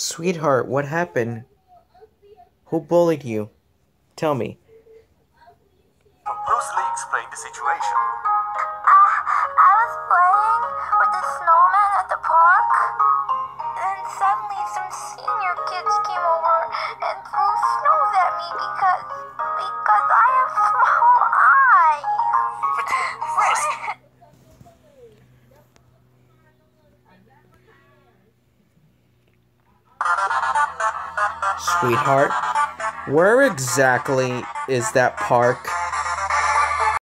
Sweetheart, what happened? Who bullied you? Tell me. Bruce Lee explained the situation. Uh, I was playing with the snowman at the park. Then suddenly some senior kids came over and threw snows at me because because I have small Sweetheart, where exactly is that park?